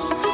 us.